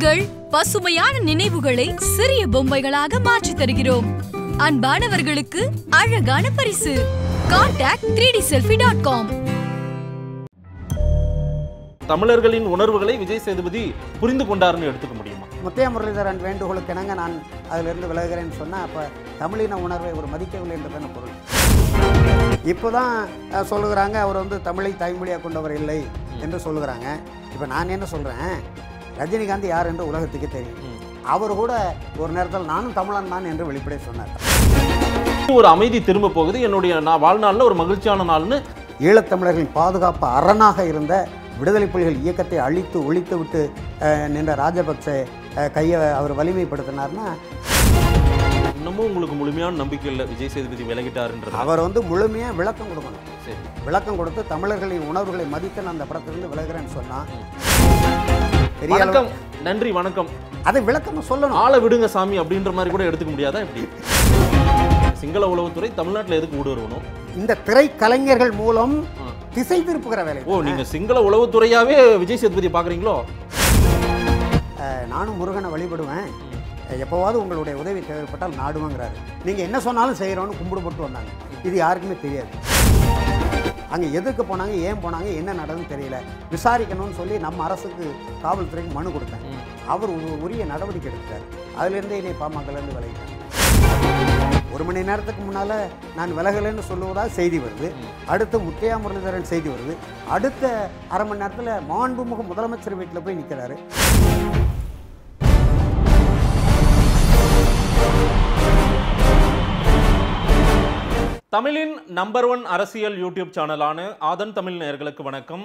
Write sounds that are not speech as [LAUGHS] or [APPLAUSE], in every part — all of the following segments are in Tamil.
உங்கள் பசுமையான நினைவுகளை சிறிய பொம்மைகளாக மாற்றித் தருகிறோம். அன்பானவர்களுக்கு அழகான பரிசு. Contact three D selfie dot com தமிழர்களின் உணர்வுகளை விஜய் சேதுபதி புரிந்து கொண்டாருன்னு எடுத்துக்க முடியுமா? முத்தைய முரளிதரன் வேண்டுகோளுக்கு இணங்க நான் அதிலிருந்து விலகுகிறேன்னு சொன்னால் அப்போ தமிழின உணர்வை ஒரு மதிக்கவில்லை என்று தானே பொருள். இப்போ தான் சொல்லுகிறாங்க அவர் வந்து தமிழை தாய்மொழியாக கொண்டவர் இல்லை என்று சொல்லுகிறாங்க. இப்போ நான் என்ன சொல்கிறேன் ரஜினிகாந்த் யார் என்று உலகத்துக்கு தெரியும். அவர் கூட ஒரு நேரத்தில் நானும் தமிழன் தான் என்று வெளிப்படையாக சொன்னார். ஒரு அமைதி திரும்ப போகுது. என்னுடைய நான் வாழ்நாளில் ஒரு மகிழ்ச்சியான நாள்னு ஈழத்தமிழர்களின் பாதுகாப்பு அரணாக இருந்த விடுதலை புலிகள் இயக்கத்தை அழித்து ஒழித்து விட்டு நின்ற ராஜபக்சே கையை அவர் வலிமைப்படுத்தினார்னா இன்னமும் உங்களுக்கு முழுமையான நம்பிக்கை இல்லை விஜய் சேதுபதி விலகிட்டாருன்றது அவர் வந்து முழுமையாக விளக்கம் கொடுக்கணும். விளக்கம் கொடுத்து தமிழர்களின் உணர்வுகளை மதித்து நான் அந்த படத்திலிருந்து விலகிறேன்னு சொன்னா பெரிய அளவு- வணக்கம். நன்றி வணக்கம். அதை விளக்கமா சொல்லணும். ஆளை விடுங்க சாமி அப்படின்ற மாதிரி கூட எடுத்துக்க முடியாதா எப்படி? சிங்கள உளவுத்துறை தமிழ்நாட்டில் எதுக்கு ஊடுருவணும் இந்த திரைக்கலைஞர்கள் மூலம் திசை திருப்புகிற வேலை ஓ நீங்க சிங்கள உளவுத்துறையாவே விஜய் சேதுபதி பாக்குறீங்களோ? நானும் முருகனை வழிபடுவேன். எப்போவாவது உங்களுடைய உதவி தேவைப்பட்டால் நாடுவாங்கிறாரு. நீங்கள் என்ன சொன்னாலும் செய்கிறோன்னு கும்பிடு போட்டு வந்தாங்க. இது யாருக்குமே தெரியாது. அங்கே எதுக்கு போனாங்க ஏன் போனாங்க என்ன நடந்துன்னு தெரியல. விசாரிக்கணும்னு சொல்லி நம்ம அரசுக்கு காவல்துறைக்கு மனு கொடுத்தேன். அவர் உரிய நடவடிக்கை எடுத்தார் அதுலேருந்து என்னை பாமகலேருந்து விலகிட்டாங்க. ஒரு மணி நேரத்துக்கு முன்னால் நான் விலகலைன்னு சொல்லுவதா செய்தி வருது. அடுத்து முத்தையா முரளிதரன் செய்தி வருது. அடுத்த அரை மணி நேரத்தில் மாண்புமிகு முதலமைச்சர் வீட்டில் போய் நிற்கிறாரு தமிழின் நம்பர் ஒன் அரசியல் யூடியூப் சேனலான ஆதன் தமிழ் நேர்களுக்கு வணக்கம்.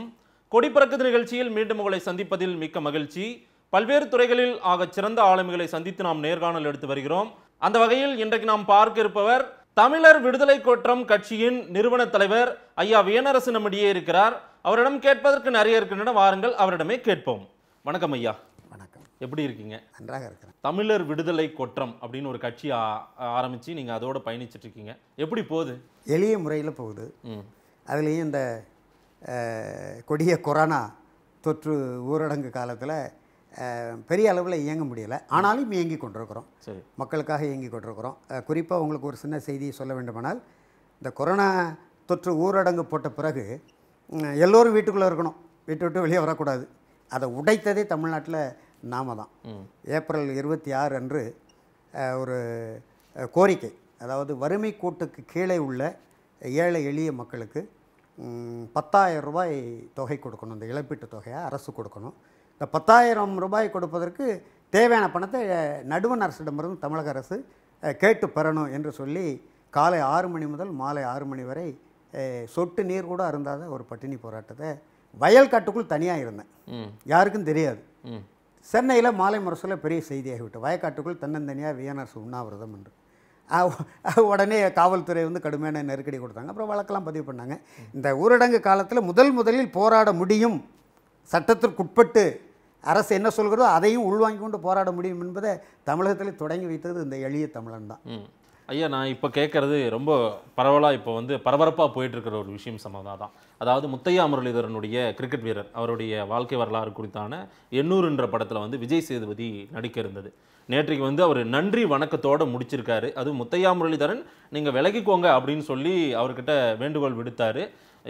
கொடிப்பறக்குது நிகழ்ச்சியில் மீண்டும் உங்களை சந்திப்பதில் மிக்க மகிழ்ச்சி. பல்வேறு துறைகளில் ஆகச் சிறந்த ஆளுமைகளை சந்தித்து நாம் நேர்காணல் எடுத்து வருகிறோம். அந்த வகையில் இன்றைக்கு நாம் பார்க்க இருப்பவர் தமிழர் விடுதலை கோற்றம் கட்சியின் நிறுவன தலைவர் ஐயா வியனரசு நம்மிடையே இருக்கிறார். அவரிடம் கேட்பதற்கு நிறைய இருக்கின்றன வாருங்கள் அவரிடமே கேட்போம். வணக்கம் ஐயா. எப்படி இருக்கீங்க? நன்றாக இருக்கிறேன். தமிழர் விடுதலை கொற்றம் அப்படின்னு ஒரு கட்சி ஆ- ஆரம்பிச்சு நீங்க அதோட பயணிச்சிட்டு இருக்கீங்க. எப்படி போகுது? எளிய முறையில் போகுது. அதுலேயும் இந்த கொடிய கொரோனா தொற்று ஊரடங்கு காலத்தில் பெரிய அளவில் இயங்க முடியலை. ஆனாலும் இயங்கி கொண்டிருக்கிறோம். சரி. மக்களுக்காக இயங்கி கொண்டிருக்கிறோம். குறிப்பாக உங்களுக்கு ஒரு சின்ன செய்தியை சொல்ல வேண்டுமானால் இந்த கொரோனா தொற்று ஊரடங்கு போட்ட பிறகு எல்லோரும் வீட்டுக்குள்ளே இருக்கணும். வீட்டை விட்டு வெளியே வரக்கூடாது. அதை உடைத்ததே தமிழ்நாட்டில் நாம தான். ஏப்ரல் இருபத்தி ஆறு அன்று ஒரு கோரிக்கை அதாவது வறுமை கோட்டுக்கு கீழே உள்ள ஏழை எளிய மக்களுக்கு பத்தாயிரம் ரூபாய் தொகை கொடுக்கணும். இந்த இழப்பீட்டு தொகையை அரசு கொடுக்கணும். இந்த பத்தாயிரம் ரூபாய் கொடுப்பதற்கு தேவையான பணத்தை நடுவண் அரசிடமிருந்து தமிழக அரசு கேட்டு பெறணும் என்று சொல்லி காலை ஆறு மணி முதல் மாலை ஆறு மணி வரை சொட்டு நீர் கூட அருந்தாத ஒரு பட்டினி போராட்டத்தை வயல்காட்டுக்குள் தனியாக இருந்தேன். யாருக்கும் தெரியாது. சென்னையில் மாலை முரசில் பெரிய செய்தியாகிவிட்டு வயக்காட்டுக்குள் தன்னந்தனியாக வியனரசு உண்ணாவிரதம் என்று. உடனே காவல்துறை வந்து கடுமையான நெருக்கடி கொடுத்தாங்க. அப்புறம் வழக்கெல்லாம் பதிவு பண்ணாங்க. இந்த ஊரடங்கு காலத்தில் முதல் முதலில் போராட முடியும். சட்டத்திற்குட்பட்டு அரசு என்ன சொல்கிறதோ அதையும் உள்வாங்கி கொண்டு போராட முடியும் என்பதை தமிழகத்தில் தொடங்கி வைத்தது இந்த எளிய தமிழன் தான். ஐயா நான் இப்போ கேட்குறது ரொம்ப பரவலாக இப்போ வந்து பரபரப்பாக போயிட்டுருக்கிற ஒரு விஷயம் சம்பந்தம் தான் அதாவது முத்தையா முரளிதரனுடைய கிரிக்கெட் வீரர் அவருடைய வாழ்க்கை வரலாறு குறித்தான எண்ணூறுன்ற படத்தில் வந்து விஜய் சேதுபதி நடிக்க இருந்தது நேற்றைக்கு வந்து அவர் நன்றி வணக்கத்தோடு முடிச்சிருக்காரு. அது முத்தையா முரளிதரன் நீங்கள் விலகிக்கோங்க அப்படின்னு சொல்லி அவர்கிட்ட வேண்டுகோள் விடுத்தாரு.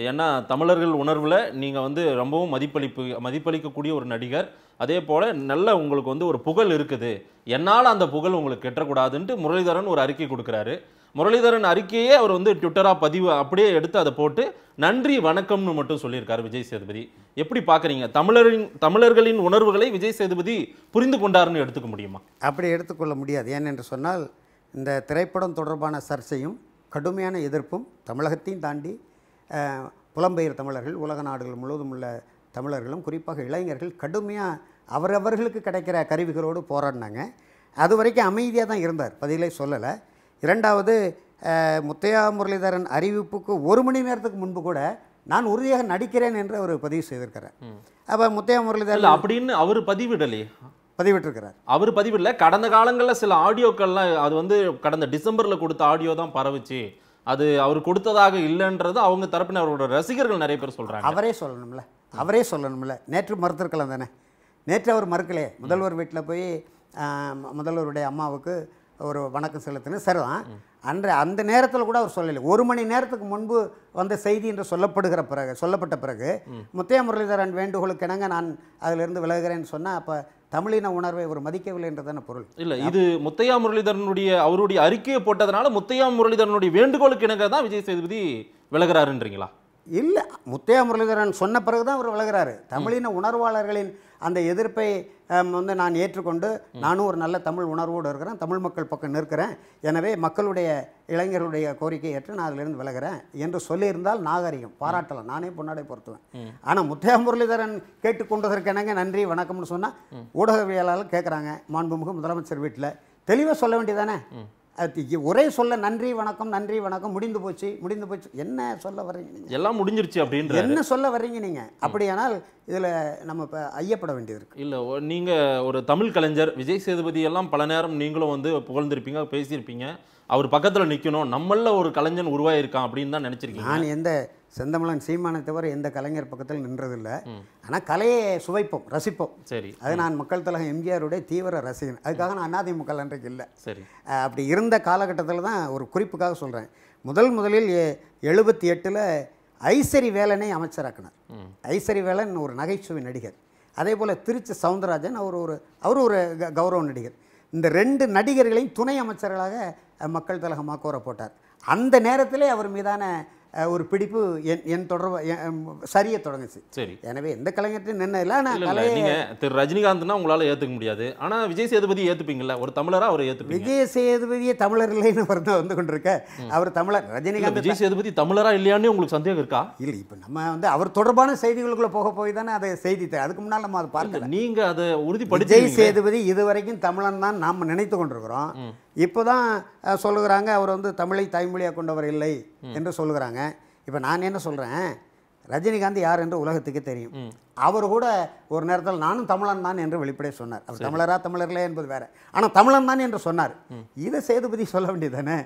ஏன்னா தமிழர்கள் உணர்வில் நீங்கள் வந்து ரொம்பவும் மதிப்பளிப்பு மதிப்பளிக்கக்கூடிய ஒரு நடிகர். அதே போல் நல்ல உங்களுக்கு வந்து ஒரு புகழ் இருக்குது. என்னால் அந்த புகழ் உங்களுக்கு கெட்டக்கூடாதுன்ட்டு முரளிதரன் ஒரு அறிக்கை கொடுக்குறாரு. முரளிதரன் அறிக்கையே அவர் வந்து ட்விட்டராக பதிவு அப்படியே எடுத்து அதை போட்டு நன்றி வணக்கம்னு மட்டும் சொல்லியிருக்காரு விஜய் சேதுபதி. எப்படி பார்க்குறீங்க தமிழரின் தமிழர்களின் உணர்வுகளை விஜய் சேதுபதி புரிந்து கொண்டாருன்னு எடுத்துக்க முடியுமா? அப்படி எடுத்துக்கொள்ள முடியாது. ஏனென்று சொன்னால் இந்த திரைப்படம் தொடர்பான சர்ச்சையும் கடுமையான எதிர்ப்பும் தமிழகத்தையும் தாண்டி புலம்பெயர் தமிழர்கள் உலக நாடுகள் முழுவதும் உள்ள தமிழர்களும் குறிப்பாக இளைஞர்கள் கடுமையாக அவரவர்களுக்கு கிடைக்கிற கருவிகளோடு போராடினாங்க. அது வரைக்கும் அமைதியாக தான் இருந்தார் பதிலை சொல்லலை. இரண்டாவது முத்தையா முரளிதரன் அறிவிப்புக்கு ஒரு மணி நேரத்துக்கு முன்பு கூட நான் உறுதியாக நடிக்கிறேன் என்று அவர் பதிவு செய்திருக்கிறார். அப்போ முத்தையா முரளிதரன் அப்படின்னு அவர் பதிவிடலையே பதிவிட்டிருக்கிறார். அவர் பதிவிடல. கடந்த காலங்களில் சில ஆடியோக்கள்லாம் அது வந்து கடந்த டிசம்பரில் கொடுத்த ஆடியோ தான் பரவுச்சு. அது அவர் கொடுத்ததாக இல்லைன்றது அவங்க தரப்பினரோட ரசிகர்கள் நிறைய பேர் சொல்றாங்க. அவரே சொல்லணும்ல. அவரே சொல்லணும்ல. நேற்று மறுத்திருக்கலாம் தானே? நேற்று அவர் மறுக்கலையே. முதல்வர் வீட்டில் போய் முதல்வருடைய அம்மாவுக்கு ஒரு வணக்கம் செலுத்தினது. சரிதான். அன்று அந்த நேரத்தில் கூட அவர் சொல்லலை. ஒரு மணி நேரத்துக்கு முன்பு வந்த செய்தி என்று சொல்லப்படுகிற பிறகு சொல்லப்பட்ட பிறகு முத்தையா முரளிதரன் வேண்டுகோளுக்கு இணங்க நான் அதிலிருந்து விலகுகிறேன்னு சொன்னால் அப்போ தமிழின உணர்வை அவர் மதிக்கவில்லை என்றதான பொருள். இல்ல இது முத்தையா முரளிதரனுடைய அவருடைய அறிக்கையை போட்டதுனால முத்தையா முரளிதரனுடைய வேண்டுகோளுக்கு இணங்க தான் விஜய் சேதுபதி விலகுறாருன்றீங்களா? இல்லை முத்தையா முரளிதரன் சொன்ன பிறகு தான் அவர் விலகுறாரு. தமிழின உணர்வாளர்களின் அந்த எதிர்ப்பை வந்து நான் ஏற்றுக்கொண்டு நானும் ஒரு நல்ல தமிழ் உணர்வோடு இருக்கிறேன் தமிழ் மக்கள் பக்கம் நிற்கிறேன். எனவே மக்களுடைய இளைஞர்களுடைய கோரிக்கை ஏற்று நான் அதிலிருந்து விலகுறேன் என்று சொல்லியிருந்தால் நாகரிகம் பாராட்டலாம் நானே பொன்னாடை பொறுத்துவேன் ஆனால் முத்தையா முரளிதரன் கேட்டுக்கொண்டதற்கு என்னங்க நன்றி வணக்கம்னு சொன்னால் ஊடகவியலாளர் கேட்குறாங்க மாண்புமிகு முதலமைச்சர் வீட்டில் தெளிவாக சொல்ல வேண்டியதானே அது ஒரே சொல்ல நன்றி வணக்கம் நன்றி வணக்கம் முடிந்து போச்சு முடிந்து போச்சு. என்ன சொல்ல வர்றீங்க நீங்க? எல்லாம் முடிஞ்சிருச்சு அப்படின்ற என்ன சொல்ல வர்றீங்க நீங்க? அப்படியானால் இதுல நம்ம இப்ப ஐயப்பட வேண்டியது இருக்கு இல்ல ஒ- நீங்க ஒரு தமிழ் கலைஞர் விஜய் சேதுபதி எல்லாம் பல நேரம் நீங்களும் வந்து புகழ்ந்திருப்பீங்க பேசியிருப்பீங்க. அவர் பக்கத்துல நிக்கணும். நம்மள ஒரு கலைஞன் உருவாயிருக்கான் அப்படின்னு தான் நினைச்சிருக்கீங்க. நான் எந்த செந்தமிழன் சீமானை தவிர எந்த கலைஞர் பக்கத்தில் நின்றதில்லை. ஆனா கலையை சுவைப்போம் ரசிப்போம். சரி. அது நான் மக்கள் தலைவர் எம்ஜிஆருடைய தீவிர ரசிகன். அதுக்காக நான் அதிமுக அன்றைக்கு இல்லை. சரி. அப்படி இருந்த காலகட்டத்தில் தான் ஒரு குறிப்புக்காக சொல்கிறேன் முதல் முதலில் எழுபத்தி எட்டில் ஐசரி வேலனை அமைச்சராக்கினார். ஐசரி வேலன் ஒரு நகைச்சுவை நடிகர். அதே போல் திருச்சி சவுந்தரராஜன் அவர் ஒரு அவர் ஒரு க- கௌரவ நடிகர். இந்த ரெண்டு நடிகர்களையும் துணை அமைச்சர்களாக மக்கள் தலகமாக கோர போட்டார். அந்த நேரத்திலே அவர் மீதான ஒரு பிடிப்பு என் என் தொடர்பு சரிய தொடங்குச்சு. சரி. எனவே எந்த கலைஞர்ட்டையும் நின்ன இல்லை நான் நீங்க திரு. ரஜினிகாந்த்னா உங்களால ஏத்துக்க முடியாது. ஆனா விஜய் சேதுபதி ஏத்துப்பீங்கல்ல. ஒரு தமிழரா அவர் ஏத்துப்பீங்க. விஜய சேதுபதியே தமிழர் இல்லைன்னு அவர் தான் வந்து கொண்டிருக்க. அவர் தமிழர். ரஜினிகாந்த் விஜய் சேதுபதி தமிழரா இல்லையான்னு உங்களுக்கு சந்தேகம் இருக்கா? இல்லை இப்போ நம்ம வந்து அவர் தொடர்பான செய்திகளுக்குள்ள போக போய் தானே அதை செய்தி அதுக்கு முன்னால் நம்ம அதை பார்க்கல. நீங்க அதை விஜய் உறுதிப்படுத்தி சேதுபதி இதுவரைக்கும் தமிழன் தான் நாம் நினைத்து கொண்டிருக்கிறோம். இப்போ தான் சொல்லுகிறாங்க அவர் வந்து தமிழை தாய்மொழியாக கொண்டவர் இல்லை என்று சொல்லுகிறாங்க. இப்போ நான் என்ன சொல்கிறேன் ரஜினிகாந்த் யார் என்று உலகத்துக்கு தெரியும். அவர் கூட ஒரு நேரத்தில் நானும் தமிழன் தான் என்று வெளிப்படையாக சொன்னார். அவர் தமிழரா தமிழர்களே என்பது வேற. ஆனால் தமிழன் தான் என்று சொன்னார். இதை சேதுபதி சொல்ல வேண்டியதானே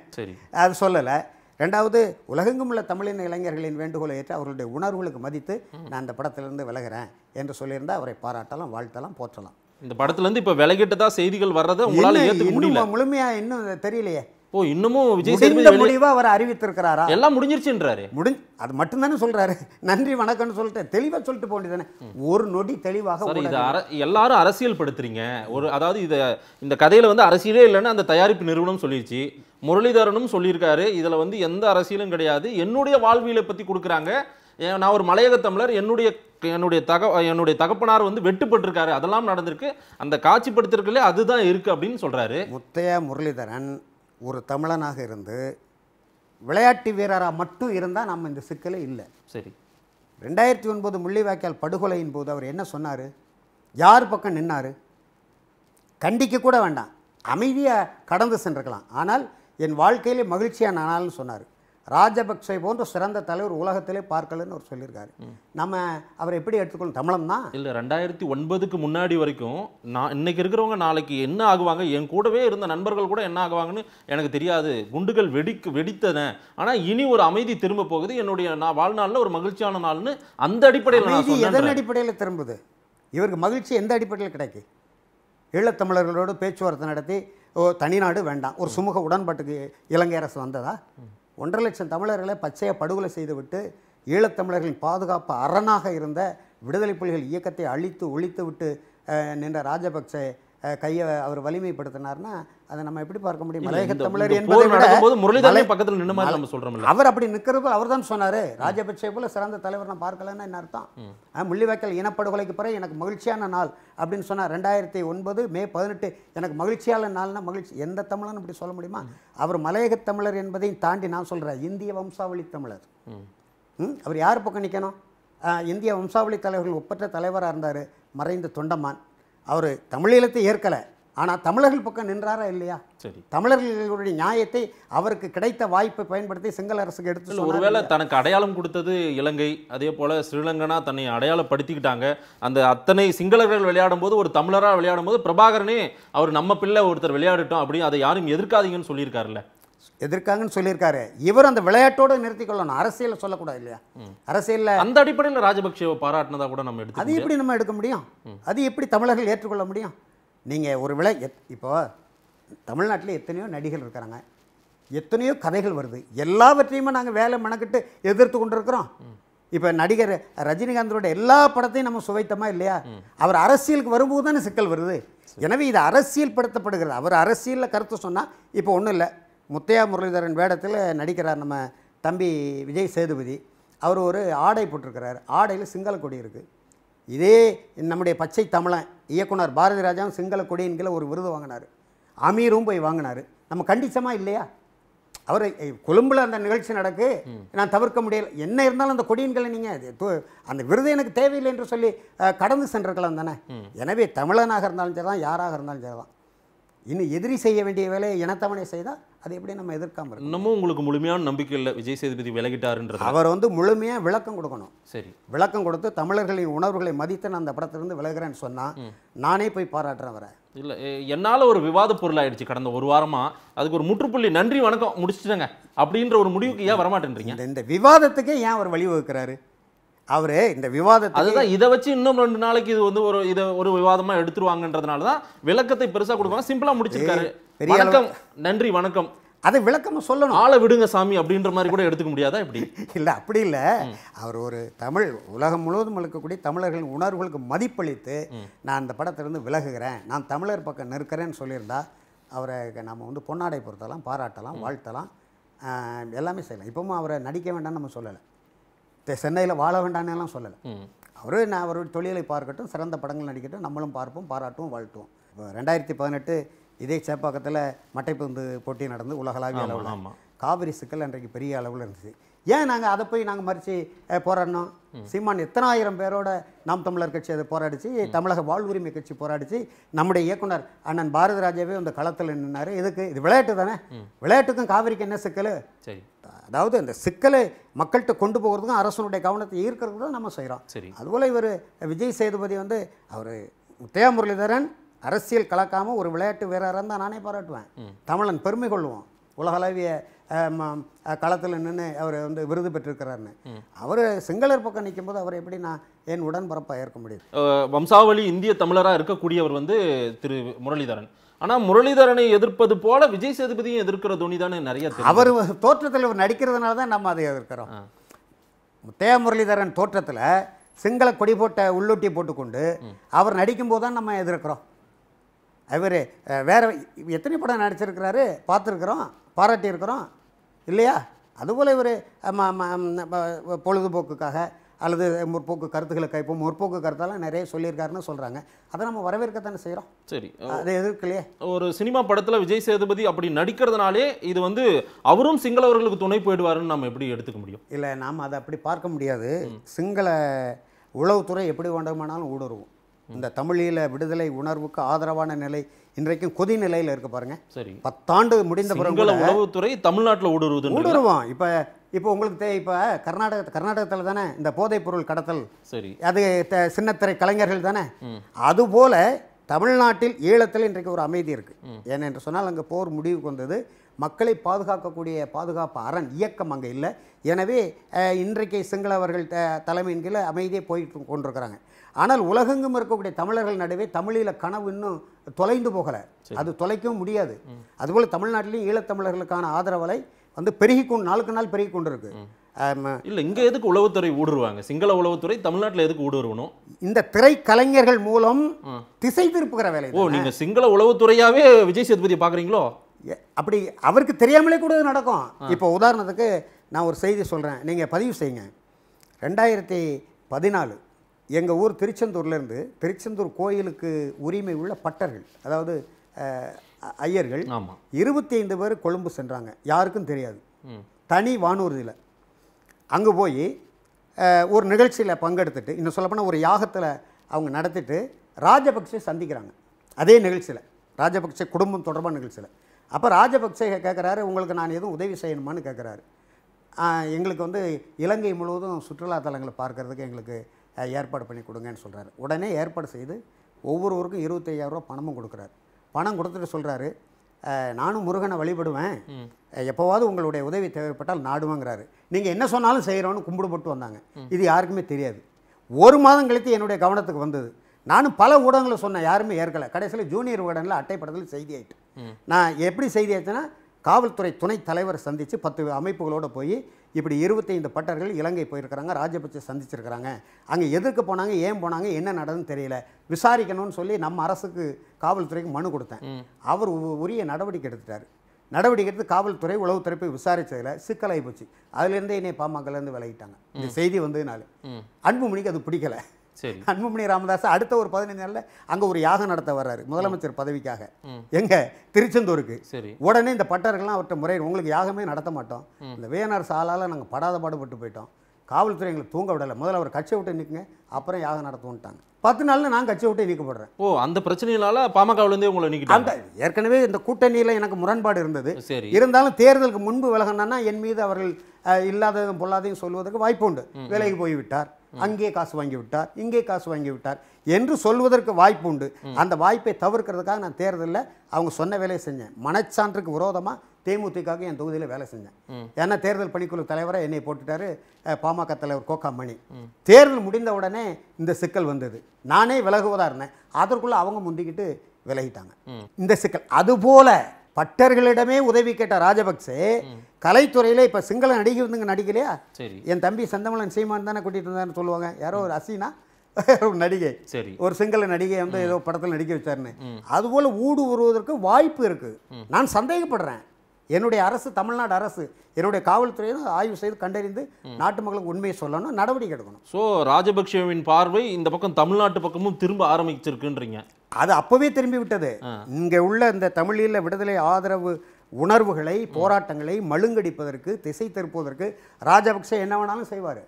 அது சொல்லலை. ரெண்டாவது உலகெங்கும் உள்ள தமிழின இளைஞர்களின் வேண்டுகோளை ஏற்று அவர்களுடைய உணர்வுகளுக்கு மதித்து நான் அந்த படத்திலிருந்து விலகிறேன் என்று சொல்லியிருந்தால் அவரை பாராட்டலாம் வாழ்த்தலாம் போற்றலாம். இந்த படத்துல இருந்து இப்ப விலகிட்டதா செய்திகள் வர்றதை உங்களால ஏத்துக்க முடியல. இன்னும் முழுமையா இன்னும் தெரியலையே. ஓ இன்னமும் விஜய் சேதுபதி முடிவா அவர் அறிவித்திருக்கிறாரா? எல்லாம் முடிஞ்சிருச்சுன்றாரு. முடிஞ்சு அது மட்டும்தானே சொல்றாரு. நன்றி வணக்கம்னு சொல்லிட்டு தெளிவா சொல்லிட்டு போக வேண்டியதானே ஒரு நொடி தெளிவாக இது எல்லாரும் அரசியல் படுத்துறீங்க ஒரு அதாவது இத இந்த கதையில வந்து அரசியலே இல்லைன்னு அந்த தயாரிப்பு நிறுவனம் சொல்லிருச்சு. முரளிதரனும் சொல்லியிருக்காரு. இதுல வந்து எந்த அரசியலும் கிடையாது. என்னுடைய வாழ்வியலை பத்தி கொடுக்குறாங்க. நான் ஒரு மலையக தமிழர் என்னுடைய என்னுடைய தக என்னுடைய தகப்பனார் வந்து வெட்டுப்பட்டிருக்காரு. அதெல்லாம் நடந்திருக்கு. அந்த காட்சிப்படுத்திருக்கலே அதுதான் இருக்கு அப்படின்னு சொல்றாரு. முத்தையா முரளிதரன் ஒரு தமிழனாக இருந்து விளையாட்டு வீரராக மட்டும் இருந்தால் நம்ம இந்த சிக்கலே இல்லை. சரி. ரெண்டாயிரத்தி ஒன்பது முள்ளிவாய்க்கால் படுகொலையின் போது அவர் என்ன சொன்னார்? யார் பக்கம் நின்னார்? கண்டிக்க கூட வேண்டாம். அமைதியாக கடந்து சென்றிருக்கலாம். ஆனால் என் வாழ்க்கையிலே மகிழ்ச்சியான நாள்னு சொன்னார். ராஜபக்சே போன்ற சிறந்த தலைவர் உலகத்திலே பார்க்கலன்னு அவர் சொல்லியிருக்காரு. நம்ம அவரை எப்படி எடுத்துக்கொள்ளும் தமிழன் தான்? இல்ல ரெண்டாயிரத்தி ஒன்பதுக்கு முன்னாடி வரைக்கும் நான் இன்னைக்கு இருக்கிறவங்க நாளைக்கு என்ன ஆகுவாங்க? என் கூடவே இருந்த நண்பர்கள் கூட என்ன ஆகுவாங்கன்னு எனக்கு தெரியாது. குண்டுகள் வெடிக்க வெடித்தன. ஆனா இனி ஒரு அமைதி திரும்ப போகுது. என்னுடைய நான் வாழ்நாள்ல ஒரு மகிழ்ச்சியான நாள்னு அந்த அடிப்படையில் எதன் அடிப்படையில் திரும்புது? இவருக்கு மகிழ்ச்சி எந்த அடிப்படையில் கிடைக்கு? ஈழத்தமிழர்களோடு பேச்சுவார்த்தை நடத்தி ஓ தனிநாடு வேண்டாம். ஒரு சுமூக உடன்பாட்டுக்கு இலங்கை அரசு வந்ததா? ஒன்றரை லட்சம் தமிழர்களை பச்சையாக படுகொலை செய்துவிட்டு ஈழத்தமிழர்களின் பாதுகாப்பு அரணாக இருந்த விடுதலை புலிகள் இயக்கத்தை அழித்து ஒழித்து விட்டு நின்ற ராஜபக்சே கையை அவர் வலிமைப்படுத்தினார்னா அதை நம்ம எப்படி பார்க்க முடியும்? மலையக தமிழர் என்பதை விட முரளிதரனே பக்கத்துல நின்ன மாதிரி நம்ம சொல்றோம்ல. அவர் அப்படி நிற்கிறது அவர் தான் சொன்னார் ராஜபக்சே போல சிறந்த தலைவர் நான் பார்க்கலன்னா என்ன அர்த்தம்? முள்ளிவாய்க்கால் இனப்படுகொலைக்கு பிறகு எனக்கு மகிழ்ச்சியான நாள் அப்படின்னு சொன்னார். ரெண்டாயிரத்தி ஒன்பது மே பதினெட்டு எனக்கு மகிழ்ச்சியான நாள்னா மகிழ்ச்சி. எந்த தமிழன் இப்படி சொல்ல முடியுமா? அவர் மலையக தமிழர் என்பதையும் தாண்டி நான் சொல்கிறேன் இந்திய வம்சாவளி தமிழர். அவர் யார் பக்கம் நிற்கணும் இந்திய வம்சாவளி தலைவர்கள் ஒப்பற்ற தலைவராக இருந்தார் மறைந்த தொண்டமான். அவர் தமிழீழத்தை ஏற்கலை. ஆனால் தமிழர்கள் பக்கம் நின்றாரா இல்லையா? சரி. தமிழர்களுடைய நியாயத்தை அவருக்கு கிடைத்த வாய்ப்பை பயன்படுத்தி சிங்கள அரசுக்கு எடுத்து ஒருவேளை தனக்கு அடையாளம் கொடுத்தது இலங்கை அதே போல ஸ்ரீலங்கனா தன்னை அடையாளப்படுத்திக்கிட்டாங்க. அந்த அத்தனை சிங்களர்கள் விளையாடும் போது ஒரு தமிழரா விளையாடும் போது பிரபாகரனே அவர் நம்ம பிள்ளை ஒருத்தர் விளையாடட்டும் அப்படி அதை யாரும் எதிர்க்காதீங்கன்னு சொல்லியிருக்காருல்ல. எதிர்க்காங்கன்னு சொல்லியிருக்காரு. இவர் அந்த விளையாட்டோடு நிறுத்தி கொள்ளணும் அரசியலை சொல்லக்கூடாது இல்லையா? அரசியலில் அந்த அடிப்படையில் ராஜபக்சேவை பாராட்டினதா கூட நம்ம அது எடுத்து எப்படி நம்ம எடுக்க முடியும்? அது எப்படி தமிழர்கள் ஏற்றுக்கொள்ள முடியும்? நீங்கள் ஒரு விலை எத்- இப்போ தமிழ்நாட்டில் எத்தனையோ நடிகர் இருக்கிறாங்க எத்தனையோ கதைகள் வருது. எல்லாவற்றையுமே நாங்கள் வேலை மெனக்கிட்டு எதிர்த்து கொண்டிருக்கிறோம். இப்போ நடிகர் ரஜினிகாந்தோட எல்லா படத்தையும் நம்ம சுவைத்தோமா இல்லையா? அவர் அரசியலுக்கு வரும்போது தானே சிக்கல் வருது. எனவே இது அரசியல் படுத்தப்படுகிறது அவர் அரசியலில் கருத்து சொன்னால் இப்போ ஒன்றும் இல்லை. முத்தையா முரளிதரன் வேடத்தில் நடிக்கிறார் நம்ம தம்பி விஜய் சேதுபதி. அவர் ஒரு ஆடை போட்டிருக்கிறார். ஆடையில் சிங்கள கொடி இருக்குது இதே நம்முடைய பச்சை தமிழன் இயக்குனர் பாரதி ராஜாவும் சிங்கள கொடி என்கிற ஒரு விருது வாங்கினார். அமீரும் போய் வாங்கினார். நம்ம கண்டிச்சமா இல்லையா? அவர் கொழும்புல அந்த நிகழ்ச்சி நடக்கு. நான் தவிர்க்க முடியல. என்ன இருந்தாலும் அந்த கொடியின்களை நீங்கள் அந்த விருது எனக்கு தேவையில்லை என்று சொல்லி கடந்து சென்றிருக்கலாம் தானே? எனவே தமிழனாக இருந்தாலும் சரிதான் யாராக இருந்தாலும் சரிதான். இன்னும் எதிரி செய்ய வேண்டிய வேலையை இனத்தவணை செய்தால் அது எப்படி நம்ம எதிர்க்காம இருக்கோம் இன்னமும் உங்களுக்கு முழுமையான நம்பிக்கை இல்லை விஜய் சேதுபதி விலகிட்டாருன்றது. அவர் வந்து முழுமையாக விளக்கம் கொடுக்கணும். சரி. விளக்கம் கொடுத்து தமிழர்களின் உணர்வுகளை மதித்து நான் அந்த படத்திலிருந்து விலகிறேன்னு சொன்னால் நானே போய் பாராட்டுறேன் அவரை. இல்ல என்னால ஒரு விவாத பொருள் ஆயிடுச்சு கடந்த ஒரு வாரமா. அதுக்கு ஒரு முற்றுப்புள்ளி நன்றி வணக்கம் முடிச்சிட்டேங்க. அப்படின்ற ஒரு முடிவுக்கு ஏன் வரமாட்டேன்றீங்க? இந்த விவாதத்துக்கே ஏன் அவர் வழிவகுக்கிறாரு? அவர் இந்த விவாதத்துக்கு அதுதான் இதை வச்சு இன்னும் ரெண்டு நாளைக்கு இது வந்து ஒரு இதை ஒரு விவாதமா எடுத்துருவாங்கன்றதுனால தான் விளக்கத்தை பெருசா கொடுப்பாங்க சிம்பிளா முடிச்சிருக்காரு. வணக்கம். நன்றி வணக்கம். அதை விளக்கமாக சொல்லணும். ஆளை விடுங்க சாமி அப்படின்ற மாதிரி கூட எடுத்துக்க முடியாதா இப்படி? [LAUGHS] இல்லை அப்படி இல்லை. அவர் ஒரு தமிழ் உலகம் முழுவதும் இருக்கக்கூடிய தமிழர்களின் உணர்வுகளுக்கு மதிப்பளித்து நான் அந்த படத்திலிருந்து விலகுகிறேன். நான் தமிழர் பக்கம் நிற்கிறேன்னு சொல்லியிருந்தா அவரை நம்ம வந்து பொன்னாடை பொறுத்தலாம் பாராட்டலாம் வாழ்த்தலாம். எல்லாமே செய்யலாம். இப்பவும் அவரை நடிக்க வேண்டாம்னு நம்ம சொல்லலை. சென்னையில் வாழ வேண்டாம்னு எல்லாம் சொல்லலை. அவரு நான் அவருடைய தொழிலை பார்க்கட்டும் சிறந்த படங்கள் நடிக்கட்டும் நம்மளும் பார்ப்போம் பாராட்டுவோம் வாழ்த்துவோம். இப்போ ரெண்டாயிரத்தி பதினெட்டு இதே சேப்பாக்கத்தில் மட்டைப்பந்து போட்டி நடந்து உலகளாவிய அளவில். காவிரி சிக்கல் அன்றைக்கு பெரிய அளவில் இருந்துச்சு. ஏன் நாங்கள் அதை போய் நாங்கள் மறித்து போராடினோம்? சீமான் எத்தனாயிரம் பேரோட நாம் தமிழர் கட்சி அதை போராடிச்சு தமிழக வாழ்வுரிமை கட்சி போராடிச்சு. நம்முடைய இயக்குனர் அண்ணன் பாரதி ராஜாவே அந்த களத்தில் நின்னாரு. இதுக்கு இது விளையாட்டு தானே? விளையாட்டுக்கும் காவிரிக்கு என்ன சிக்கல்? சரி. அதாவது அந்த சிக்கலை மக்கள்கிட்ட கொண்டு போகிறதுக்கும் அரசனுடைய கவனத்தை ஈர்க்கிறதுக்கு தான் நம்ம செய்கிறோம். சரி. அதுபோல் இவர் விஜய் சேதுபதி வந்து அவர் முத்தையா முரளிதரன் அரசியல் கலக்காமல் ஒரு விளையாட்டு வீரராக தான் நானே பாராட்டுவேன். தமிழன் பெருமை கொள்வோம். உலகளவிய களத்தில் நின்று அவர் வந்து விருது பெற்றிருக்கிறாருன்னு. அவர் சிங்களர் பக்கம் நிற்கும்போது அவர் எப்படி நான் என் உடன்பரப்பாக ஏற்க முடியும்? வம்சாவளி இந்திய தமிழரா இருக்கக்கூடியவர் வந்து திரு முரளிதரன். ஆனா முரளிதரனை எதிர்ப்பது போல விஜய் சேதுபதியும் எதிர்க்கிற துணி தானே நிறைய. அவர் தோற்றத்தில் இவர் நடிக்கிறதுனால தான் நம்ம அதை எதிர்க்கிறோம். முத்தையா முரளிதரன் தோற்றத்தில் சிங்கள கொடி போட்ட உள்ளொட்டி போட்டுக்கொண்டு அவர் நடிக்கும்போது தான் நம்ம எதிர்க்கிறோம் அவர் வேற எத்தனை படம் நடிச்சிருக்கிறாரு பார்த்துருக்குறோம் பாராட்டியிருக்கிறோம் இல்லையா அதுபோல் இவர் பொழுதுபோக்குக்காக அல்லது முற்போக்கு கருத்துக்களை இப்போ முற்போக்கு கருத்தெல்லாம் நிறைய சொல்லியிருக்காருன்னு சொல்கிறாங்க அதை நம்ம வரவேற்கத்தானே செய்கிறோம் சரி. அதை எதிர்க்கலையே ஒரு சினிமா படத்துல விஜய் சேதுபதி அப்படி நடிக்கிறதுனாலே இது வந்து அவரும் சிங்களவர்களுக்கு துணை போயிடுவாருன்னு நம்ம எப்படி எடுத்துக்க முடியும்? இல்லை நாம் அதை அப்படி பார்க்க முடியாது. சிங்கள உளவுத்துறை எப்படி வேண்டுமானாலும் ஊடுருவும். இந்த தமிழீழ விடுதலை உணர்வுக்கு ஆதரவான நிலை இன்றைக்கும் கொதி நிலையில் இருக்கு பாருங்க. சரி. பத்தாண்டு முடிந்த பிறகு உளவுத்துறை தமிழ்நாட்டுல ஊடுருவுது ஊடுருவோம். இப்போ இப்போ உங்களுக்கு தே இப்போ கர்நாடக கர்நாடகத்தில் தானே இந்த போதைப் பொருள் கடத்தல் சரி. அது சின்னத்திரை கலைஞர்கள் தானே? அதுபோல தமிழ்நாட்டில் ஈழத்தில் இன்றைக்கு ஒரு அமைதி இருக்கு. ஏனென்று சொன்னால் அங்கே போர் முடிவுக்கு வந்தது. மக்களை பாதுகாக்கக்கூடிய பாதுகாப்பு அரண் இயக்கம் அங்கே இல்லை. எனவே இன்றைக்கு சிங்களவர்கள் த- தலைமையின் கீழே அமைதியே போயிட்டு கொண்டிருக்கிறாங்க. ஆனால் உலகெங்கும் இருக்கக்கூடிய தமிழர்கள் நடுவே தமிழீழ கனவு இன்னும் தொலைந்து போகலை. அது தொலைக்கவும் முடியாது. அதுபோல் தமிழ்நாட்டிலையும் ஈழத்தமிழர்களுக்கான ஆதரவலை வந்து பெருகி கொண்டு நாளுக்கு நாள் பெருகி கொண்டு இருக்கு இல்ல இங்க எதுக்கு உளவுத்துறை ஊடுருவாங்க? சிங்கள உளவுத்துறை தமிழ்நாட்டுல எதுக்கு ஊடுருவணும்? இந்த திரைக்கலைஞர்கள் மூலம் திசை திருப்புகிற வேலை ஓ நீங்க சிங்கள உளவுத்துறையாவே விஜய் சேதுபதியை பாக்குறீங்களோ எ- அப்படி அவருக்கு தெரியாமலே கூட நடக்கும். இப்போ உதாரணத்துக்கு நான் ஒரு செய்தி சொல்கிறேன் நீங்கள் பதிவு செய்யுங்க. ரெண்டாயிரத்தி பதினாலு எங்கள் ஊர் திருச்செந்தூர்லேருந்து திருச்செந்தூர் கோயிலுக்கு உரிமை உள்ள பட்டர்கள் அதாவது ஐயர்கள் இருபத்தி ஐந்து பேர் கொழும்பு சென்றாங்க. யாருக்கும் தெரியாது. தனி வானூர்தியில். அங்கே போய் ஒரு நிகழ்ச்சியில் பங்கெடுத்துட்டு இன்னும் சொல்லப்போனால் ஒரு யாகத்தில் அவங்க நடத்திட்டு ராஜபக்சே சந்திக்கிறாங்க. அதே நிகழ்ச்சியில். ராஜபக்சே குடும்பம் தொடர்பான நிகழ்ச்சியில். அப்போ ராஜபக்சே கேட்குறாரு உங்களுக்கு நான் எதுவும் உதவி செய்யணுமான்னு கேட்குறாரு எங்களுக்கு வந்து இலங்கை முழுவதும் சுற்றுலா தலங்களை பார்க்கறதுக்கு எங்களுக்கு ஏற்பாடு பண்ணி கொடுங்கன்னு சொல்கிறாரு உடனே ஏற்பாடு செய்து ஒவ்வொருவருக்கும் இருபத்தையாயிரரூவா பணமும் கொடுக்குறாரு. பணம் கொடுத்துட்டு சொல்கிறாரு நானும் முருகனை வழிபடுவேன். எப்போவாவது உங்களுடைய உதவி தேவைப்பட்டால் நாடுவேங்கிறாரு. நீங்கள் என்ன சொன்னாலும் செய்கிறோன்னு கும்பிடுபட்டு வந்தாங்க. இது யாருக்குமே தெரியாது. ஒரு மாதம் கழித்து என்னுடைய கவனத்துக்கு வந்தது. நானும் பல ஊடகங்களை சொன்னேன் யாருமே ஏற்கலை. கடைசியில் ஜூனியர் ஊடகங்களில் அட்டைப்படத்தில் செய்தி ஆயிட்டு. நான் எப்படி செய்தி ஆச்சுன்னா காவல்துறை துணைத் தலைவர் சந்தித்து பத்து அமைப்புகளோடு போய் இப்படி இருபத்தைந்து பட்டர்கள் இலங்கை போயிருக்கிறாங்க ராஜபக்சே சந்திச்சிருக்கிறாங்க. அங்கே எதற்கு போனாங்க ஏன் போனாங்க என்ன நடந்துன்னு தெரியல. விசாரிக்கணும்னு சொல்லி நம்ம அரசுக்கு காவல்துறைக்கு மனு கொடுத்தேன். அவர் உரிய நடவடிக்கை எடுத்துட்டார். நடவடிக்கை எடுத்து காவல்துறை உளவுத்துறை போய் விசாரிச்சதுல சிக்கலாகி போச்சு. அதுலேருந்தே என்னை பாமகலேருந்து விலகிட்டாங்க. இந்த செய்தி வந்ததுனால. அன்புமணிக்கு அது பிடிக்கல. சரி. அன்புமணி ராமதாஸ் அடுத்த ஒரு பதினைந்து நாளில் அங்கே ஒரு யாகம் நடத்த வர்றாரு முதலமைச்சர் பதவிக்காக. எங்க? திருச்செந்தூருக்கு. சரி. உடனே இந்த பட்டர்கள்லாம் அவர்கிட்ட முறை உங்களுக்கு யாகமே நடத்த மாட்டோம். இந்த வேணார் சாலால் நாங்கள் படாத பாடுபட்டு போயிட்டோம். காவல்துறை எங்களை தூங்க விடலை. முதல்ல அவர் கட்சியை விட்டு நிற்குங்க அப்புறம் யாகம் நடத்துவோன்ட்டாங்க பத்து நாளில் நான் கட்சியை விட்டு நீக்கப்படுறேன். ஓ அந்த பிரச்சனையினால பாமகவிலேருந்தே உங்களை நீக்கிட்டாங்க. ஏற்கனவே இந்த கூட்டணியில் எனக்கு முரண்பாடு இருந்தது. சரி. இருந்தாலும் தேர்தலுக்கு முன்பு விலகணும்னா என் மீது அவர்கள் இல்லாததும் பொல்லாதையும் சொல்வதற்கு வாய்ப்பு உண்டு. வேலைக்கு போய் விட்டார் அங்கே காசு வாங்கி விட்டார் இங்கே காசு வாங்கி விட்டார் என்று சொல்வதற்கு வாய்ப்பு உண்டு. அந்த வாய்ப்பை தவிர்க்கிறதுக்காக நான் தேர்தலில் அவங்க சொன்ன வேலையை செஞ்சேன். மனச்சான்றுக்கு விரோதமாக தேமுதிகாக என் தொகுதியில் வேலை செஞ்சேன். ஏன்னா தேர்தல் பணிக்குழு தலைவரை என்னை போட்டுட்டாரு பாமக தலைவர் கோகா மணி. தேர்தல் முடிந்த உடனே இந்த சிக்கல் வந்தது. நானே விலகுவதா இருந்தேன். அதற்குள்ள அவங்க முந்திக்கிட்டு விலகிட்டாங்க. இந்த சிக்கல். அதுபோல பட்டர்களிடமே உதவி கேட்ட ராஜபக்சே கலைத்துறையில இப்ப சிங்கள நடிகை வந்துங்க நடிக்கலையா? சரி. என் தம்பி செந்தமலன் சீமான் தானே கூட்டிட்டு வந்தான்னு சொல்லுவாங்க. யாரோ ஒரு அசீனா [LAUGHS] ஒரு நடிகை. சரி. ஒரு சிங்கள நடிகை வந்து ஏதோ படத்தில் நடிக்க வச்சாருன்னு. அதுபோல் ஊடு வருவதற்கு வாய்ப்பு இருக்கு. நான் சந்தேகப்படுறேன். என்னுடைய அரசு தமிழ்நாடு அரசு என்னுடைய காவல்துறையை ஆய்வு செய்து கண்டறிந்து நாட்டு மக்களுக்கு உண்மையை சொல்லணும் நடவடிக்கை எடுக்கணும். ஸோ ராஜபக்சேவின் பார்வை இந்த பக்கம் தமிழ்நாட்டு பக்கமும் திரும்ப ஆரம்பிச்சிருக்குன்றீங்க. அது அப்பவே திரும்பி விட்டது இங்க உள்ள இந்த தமிழீழ விடுதலை ஆதரவு உணர்வுகளை போராட்டங்களை மழுங்கடிப்பதற்கு திசை திருப்புவதற்கு ராஜபக்சே என்ன வேணாலும் செய்வார்.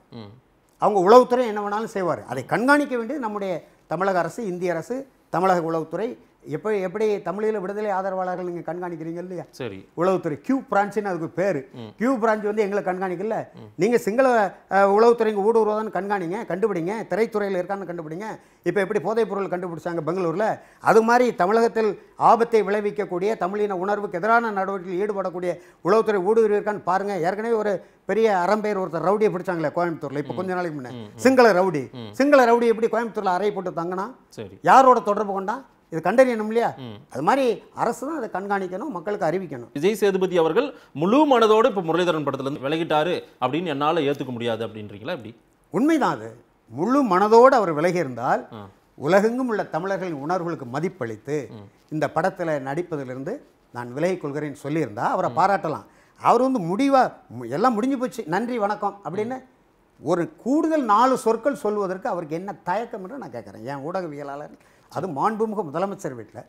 அவங்க உளவுத்துறை என்ன வேணாலும் செய்வார். அதை கண்காணிக்க வேண்டியது நம்முடைய தமிழக அரசு இந்திய அரசு தமிழக உளவுத்துறை எப்படி எப்படி தமிழீழ விடுதலை ஆதரவாளர்கள் நீங்கள் கண்காணிக்கிறீங்க இல்லையா? சரி. உளவுத்துறை கியூ பிரான்ச்சுன்னு அதுக்கு பேர். கியூ பிரான்ச் வந்து எங்களை கண்காணிக்கல. நீங்கள் சிங்கள உளவுத்துறைங்க ஊடுருவதான்னு கண்காணிங்க கண்டுபிடிங்க திரைத்துறையில் இருக்கான்னு கண்டுபிடிங்க. இப்போ எப்படி போதைப் பொருள் கண்டுபிடிச்சாங்க பெங்களூரில்? அது மாதிரி தமிழகத்தில் ஆபத்தை விளைவிக்கக்கூடிய தமிழின உணர்வுக்கு எதிரான நடவடிக்கையில் ஈடுபடக்கூடிய உளவுத்துறை ஊடுருவி இருக்கான்னு பாருங்க. ஏற்கனவே ஒரு பெரிய அறம்பெயர் ஒருத்தர் ரவுடியை பிடிச்சாங்களே கோயம்புத்தூர்ல இப்போ கொஞ்ச நாளைக்கு முன்னே. சிங்கள ரவுடி. சிங்கள ரவுடி எப்படி கோயம்புத்தூர்ல அறை போட்டு தங்கினா? யாரோட தொடர்பு கொண்டா? இது கண்டறியணும் இல்லையா? அது மாதிரி அரசு தான் அதை கண்காணிக்கணும் மக்களுக்கு அறிவிக்கணும். விஜய் சேதுபதி அவர்கள் முழு மனதோடு இப்போ முரளிதரன் படத்துல இருந்து விலகிட்டாரு அப்படின்னு என்னால ஏத்துக்க முடியாது அப்படின்றீங்களா எப்படி? உண்மைதான் அது. முழு மனதோடு அவர் விலகி இருந்தால் உலகெங்கும் உள்ள தமிழர்களின் உணர்வுகளுக்கு மதிப்பளித்து இந்த படத்தில் நடிப்பதிலிருந்து நான் விலகிக் கொள்கிறேன்னு சொல்லியிருந்தா அவரை பாராட்டலாம். அவர் வந்து முடிவா மு- எல்லாம் முடிஞ்சு போச்சு நன்றி வணக்கம் அப்படின்னு ஒரு கூடுதல் நாலு சொற்கள் சொல்வதற்கு அவருக்கு என்ன தயக்கம் என்று நான் கேட்குறேன். என் ஊடகவியலாளர் அது மாண்புமிகு முதலமைச்சர் வீட்டில்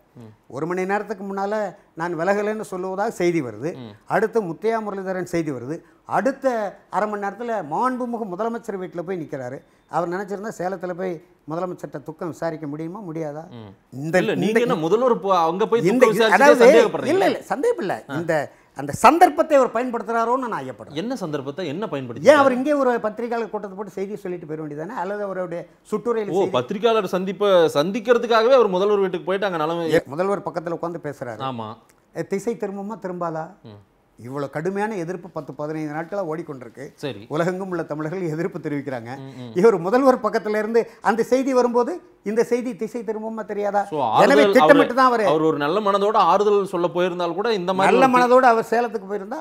ஒரு மணி நேரத்துக்கு முன்னால் நான் விலகலைன்னு சொல்லுவதாக செய்தி வருது. அடுத்து முத்தையா முரளிதரன் செய்தி வருது. அடுத்த அரை மணி நேரத்தில் மாண்புமிகு முதலமைச்சர் வீட்டில் போய் நிற்கிறாரு அவர் நினச்சிருந்தா சேலத்தில் போய் முதலமைச்சர்கிட்ட துக்கம் விசாரிக்க முடியுமா முடியாதா? இந்த இல்ல நீங்க என்ன முதல்வர் அங்க போய் இந்த அதாவது இல்லை இல்லை சந்தேகம் இல்லை இந்த அந்த சந்தர்ப்பத்தை அவர் பயன்படுத்துகிறாரோன்னு நான் ஐயப்படுறேன். என்ன சந்தர்ப்பத்தை? என்ன பயன்படுத்தி? ஏன் அவர் இங்கே ஒரு பத்திரிகையாளர் கூட்டத்தை போட்டு செய்தி சொல்லிட்டு போயிட வேண்டியதானே அல்லது அவருடைய சுற்றுரையில் ஓ பத்திரிகையாளர் சந்திப்ப சந்திக்கிறதுக்காகவே அவர் முதல்வர் வீட்டுக்கு போயிட்டு அங்க நிலைமை முதல்வர் பக்கத்தில் உட்காந்து பேசுறாரு. ஆமா. எ, திசை திரும்புமா திரும்பாதா? இவ்வளோ கடுமையான எதிர்ப்பு பத்து பதினைந்து நாட்களாக ஓடிக்கொண்டிருக்கு. உலகெங்கும் உள்ள தமிழர்கள் எதிர்ப்பு தெரிவிக்கிறாங்க. இவர் முதல்வர் பக்கத்துல இருந்து அந்த செய்தி வரும்போது இந்த செய்தி திசை திரும்புமா தெரியாதா? எனவே திட்டமிட்டு தான் அவர் அவர் ஒரு நல்ல மனதோட ஆறுதல் சொல்ல போயிருந்தால் கூட இந்த மாதிரி நல்ல மனதோடு அவர் சேலத்துக்கு போயிருந்தா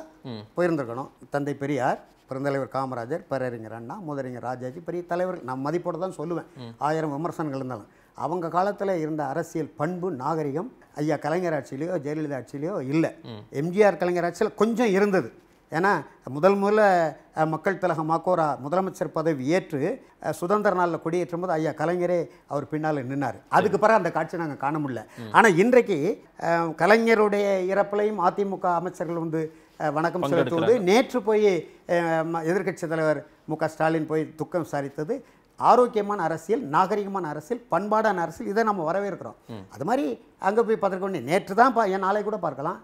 போயிருந்திருக்கணும். தந்தை பெரியார் பெருந்தலைவர் காமராஜர் பேரறிஞர் அண்ணா முதறிஞர் ராஜாஜி பெரிய தலைவர்கள் நான் மதிப்போட தான் சொல்லுவேன். ஆயிரம் விமர்சனங்கள் இருந்தாலும். அவங்க காலத்தில் இருந்த அரசியல் பண்பு நாகரிகம் ஐயா கலைஞர் ஆட்சியிலையோ ஜெயலலிதா ஆட்சியிலையோ இல்லை. எம்ஜிஆர் கலைஞர் ஆட்சியில் கொஞ்சம் இருந்தது. ஏன்னா முதல் முதல்ல மக்கள் திலகம் மாக்கோரா முதலமைச்சர் பதவி ஏற்று சுதந்திர நாளில் கொடியேற்றும் போது ஐயா கலைஞரே அவர் பின்னால் நின்னார். அதுக்கு பிறகு அந்த காட்சி நாங்கள் காண முடியல. ஆனால் இன்றைக்கு கலைஞருடைய இறப்பிலையும் அதிமுக அமைச்சர்கள் வந்து வணக்கம் செலுத்துவது நேற்று போய் எதிர்க்கட்சி தலைவர் மு க ஸ்டாலின் போய் துக்கம் விசாரித்தது ஆரோக்கியமான அரசியல் நாகரிகமான அரசியல் பண்பாடான அரசியல் இதை நம்ம வரவேற்கிறோம். அது மாதிரி அங்கே போய் பார்த்துருக்கோம் நேற்று தான் பா என் நாளை கூட பார்க்கலாம்.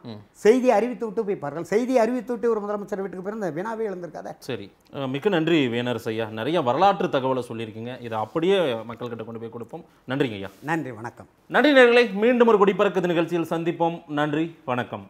செய்தி அறிவித்து விட்டு போய் பார்க்கலாம். செய்தி அறிவித்து விட்டு ஒரு முதலமைச்சர் வீட்டுக்கு போய் இந்த வினாவே எழுந்திருக்காத. சரி. மிக்க நன்றி வேணரசு ஐயா. நிறைய வரலாற்று தகவலை சொல்லியிருக்கீங்க. இதை அப்படியே மக்கள்கிட்ட கொண்டு போய் கொடுப்போம். நன்றிங்க ஐயா. நன்றி வணக்கம். நன்றி நேயர்களே மீண்டும் ஒரு குடிப்பறக்குது நிகழ்ச்சியில் சந்திப்போம். நன்றி வணக்கம்.